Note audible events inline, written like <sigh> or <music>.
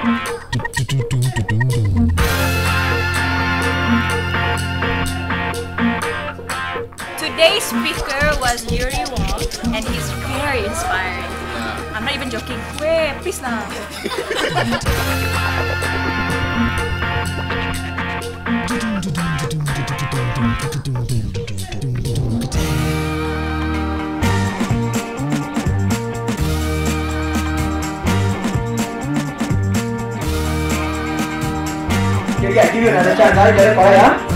Today's speaker was Yuri Wong, and he's very inspiring. I'm not even joking. Wait, please now. <laughs> ठीक है give you another chance. I'll get a fire.